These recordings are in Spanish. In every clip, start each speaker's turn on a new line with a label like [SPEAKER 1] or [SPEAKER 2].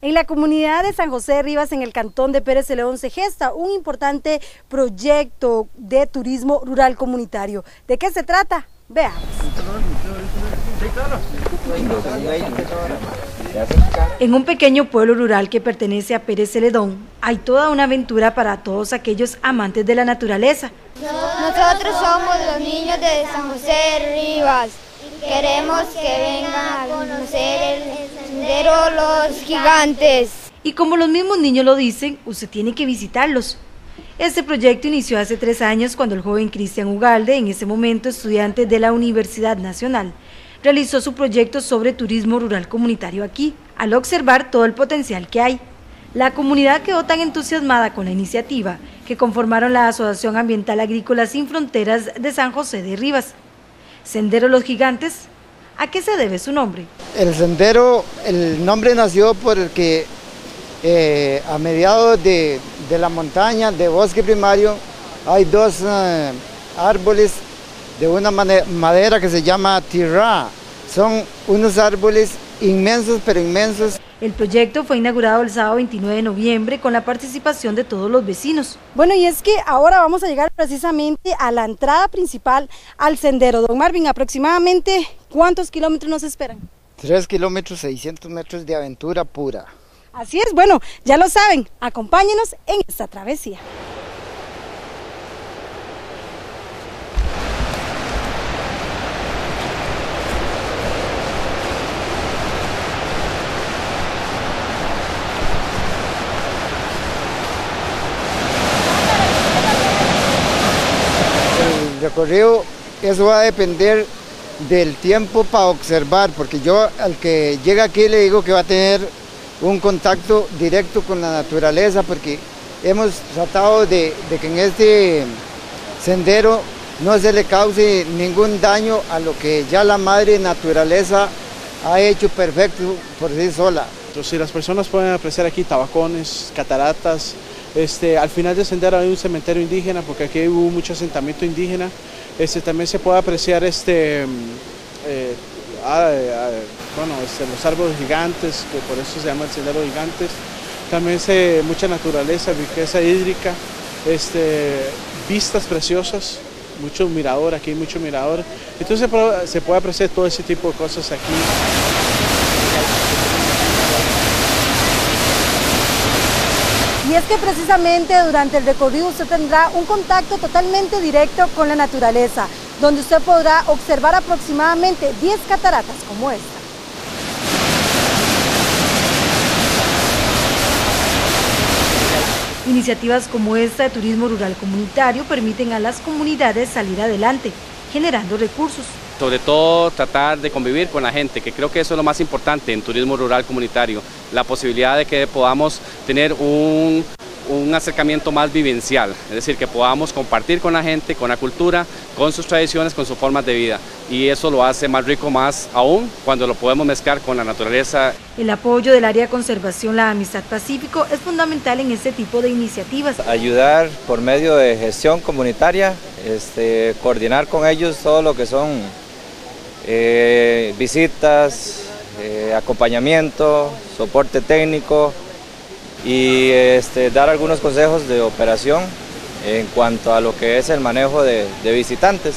[SPEAKER 1] En la comunidad de San José de Rivas, en el cantón de Pérez León, se gesta un importante proyecto de turismo rural comunitario. ¿De qué se trata? Veamos. En un pequeño pueblo rural que pertenece a Pérez Celedón, hay toda una aventura para todos aquellos amantes de la naturaleza.
[SPEAKER 2] Nosotros somos los niños de San José de Rivas. Queremos que vengan a conocer el sendero Los Gigantes.
[SPEAKER 1] Y como los mismos niños lo dicen, usted tiene que visitarlos. Este proyecto inició hace tres años cuando el joven Cristian Ugalde, en ese momento estudiante de la Universidad Nacional, realizó su proyecto sobre turismo rural comunitario aquí, al observar todo el potencial que hay. La comunidad quedó tan entusiasmada con la iniciativa que conformaron la Asociación Ambiental Agrícola Sin Fronteras de San José de Rivas, Sendero Los Gigantes, ¿a qué se debe su nombre?
[SPEAKER 3] El sendero, el nombre nació porque eh, a mediados de, la montaña, de bosque primario, hay dos eh, árboles de una madera que se llama tirá. Son unos árboles inmensos, pero inmensos.
[SPEAKER 1] El proyecto fue inaugurado el sábado 29 de noviembre con la participación de todos los vecinos. Bueno, y es que ahora vamos a llegar precisamente a la entrada principal al sendero. Don Marvin, aproximadamente, ¿cuántos kilómetros nos esperan?
[SPEAKER 3] Tres kilómetros, 600 metros de aventura pura.
[SPEAKER 1] Así es, bueno, ya lo saben, acompáñenos en esta travesía.
[SPEAKER 3] Recorrido, eso va a depender del tiempo para observar, porque yo al que llega aquí le digo que va a tener un contacto directo con la naturaleza, porque hemos tratado de, que en este sendero no se le cause ningún daño a lo que ya la madre naturaleza ha hecho perfecto por sí sola.
[SPEAKER 4] Entonces, si las personas pueden apreciar aquí tabacones, cataratas, este, al final del sendero hay un cementerio indígena porque aquí hubo mucho asentamiento indígena. Este, también se puede apreciar este, mm, eh, ah, eh, este, los árboles gigantes, que por eso se llama el sendero gigantes. También se, mucha naturaleza, riqueza hídrica, vistas preciosas, mucho mirador, aquí hay mucho mirador. Entonces se puede apreciar todo ese tipo de cosas aquí.
[SPEAKER 1] Es que precisamente durante el recorrido usted tendrá un contacto totalmente directo con la naturaleza, donde usted podrá observar aproximadamente 10 cataratas como esta. Iniciativas como esta de turismo rural comunitario permiten a las comunidades salir adelante, generando recursos.
[SPEAKER 5] Sobre todo tratar de convivir con la gente, que creo que eso es lo más importante en turismo rural comunitario, la posibilidad de que podamos tener un, un acercamiento más vivencial, es decir, que podamos compartir con la gente, con la cultura, con sus tradiciones, con sus formas de vida. Y eso lo hace más rico más aún cuando lo podemos mezclar con la naturaleza.
[SPEAKER 1] El apoyo del área de conservación La Amistad Pacífico es fundamental en este tipo de iniciativas.
[SPEAKER 6] Ayudar por medio de gestión comunitaria, este, coordinar con ellos todo lo que son eh, visitas, eh, acompañamiento, soporte técnico, y este, dar algunos consejos de operación en cuanto a lo que es el manejo de, visitantes.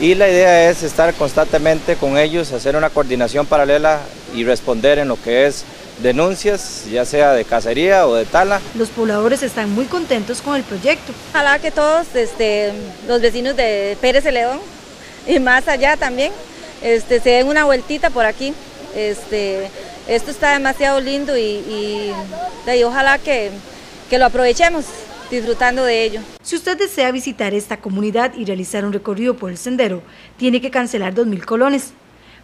[SPEAKER 6] Y la idea es estar constantemente con ellos, hacer una coordinación paralela y responder en lo que es denuncias, ya sea de cacería o de tala.
[SPEAKER 1] Los pobladores están muy contentos con el proyecto.
[SPEAKER 7] Ojalá que todos este, los vecinos de Pérez León y más allá también este, se den una vueltita por aquí. Este, esto está demasiado lindo y, ojalá que, lo aprovechemos disfrutando de ello.
[SPEAKER 1] Si usted desea visitar esta comunidad y realizar un recorrido por el sendero, tiene que cancelar 2.000 colones.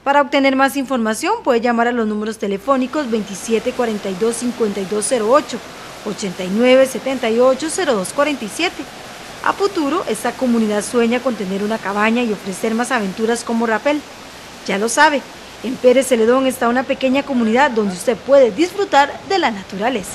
[SPEAKER 1] Para obtener más información puede llamar a los números telefónicos 2742-5208, 8978-0247. A futuro, esta comunidad sueña con tener una cabaña y ofrecer más aventuras como rapel. Ya lo sabe, en Pérez Celedón está una pequeña comunidad donde usted puede disfrutar de la naturaleza.